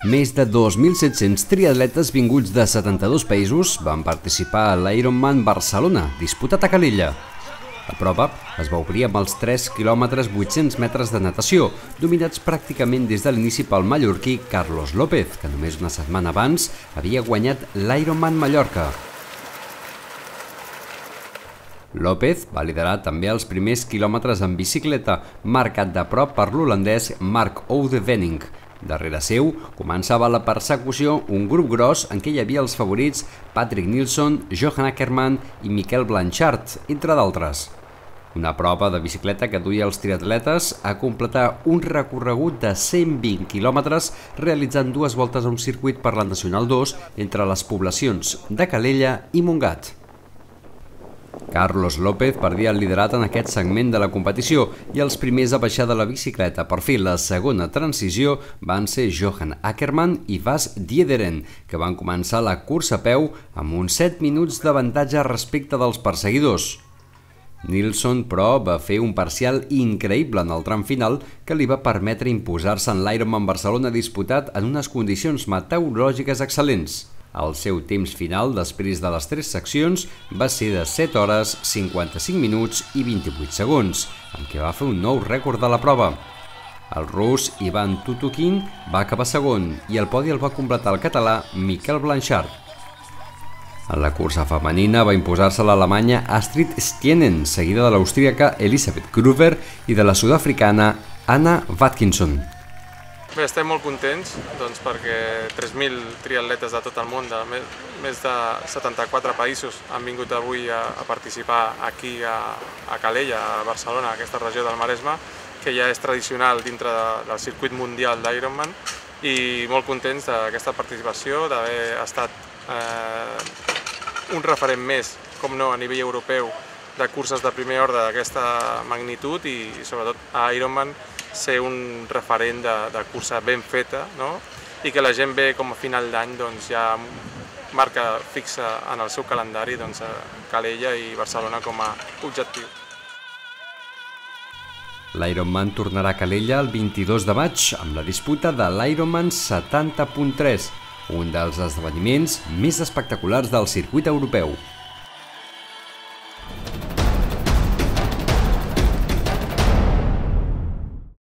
Més de 2.700 triatletes vinguts de 72 països van participar a l'Ironman Barcelona, disputat a Calella. La prova es va obrir amb els 3 km 800 metres de natació, dominats pràcticament des de l'inici pel mallorquí Carlos López, que només una setmana abans havia guanyat l'Ironman Mallorca. López va liderar també els primers quilòmetres en bicicleta, marcat de prop per l'holandès Mark Oudevenning. Darrere seu començava la persecució un grup gros en què hi havia els favorits Patrick Nilsson, Johan Ackermann i Miquel Blanchard, entre d'altres. Una prova de bicicleta que duia els triatletes a completar un recorregut de 120 quilòmetres realitzant dues voltes a un circuit per la Nacional 2 entre les poblacions de Calella i Montgat. Carlos López perdia el liderat en aquest segment de la competició i els primers a baixar de la bicicleta per fer la segona transició van ser Johan Ackermann i Vas Diederen, que van començar la cursa a peu amb uns 7 minuts d'avantatge respecte dels perseguidors. Nilsson, però, va fer un parcial increïble en el tram final que li va permetre imposar-se en l'Ironman Barcelona disputat en unes condicions meteorològiques excel·lents. El seu temps final després de les tres seccions va ser de 7 hores, 55 minuts i 28 segons, amb què va fer un nou rècord de la prova. El rus Ivan Tutukin va acabar segon i el podi el va completar el català Miquel Blanchard. En la cursa femenina va imposar-se l'alemanya Astrid Stienen, seguida de l'austríaca Elisabeth Gruber i de la sud-africana Anna Watkinson. Bé, estem molt contents doncs, perquè 3.000 triatletes de tot el món, de més de 74 països, han vingut avui a, a participar aquí a, a Calella, a Barcelona, a aquesta regió del Maresme, que ja és tradicional dintre de, del circuit mundial d'Ironman, i molt contents d'aquesta participació, d'haver estat eh, un referent més, com no, a nivell europeu, de curses de primer ordre d'aquesta magnitud i, sobretot a Ironman ser un referent de, de cursa ben feta no? i que la gent ve com a final d'any doncs, ja marca fixa en el seu calendari doncs, Calella i Barcelona com a objectiu. L'Ironman tornarà a Calella el 22 de maig amb la disputa de l'Ironman 70.3 un dels esdeveniments més espectaculars del circuit europeu.